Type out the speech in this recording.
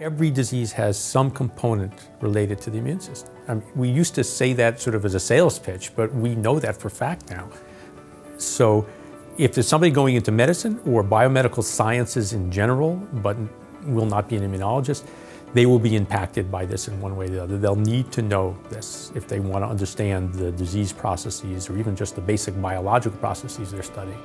Every disease has some component related to the immune system. I mean, we used to say that sort of as a sales pitch, but we know that for fact now. So if there's somebody going into medicine or biomedical sciences in general, but will not be an immunologist, they will be impacted by this in one way or the other. They'll need to know this if they want to understand the disease processes or even just the basic biological processes they're studying.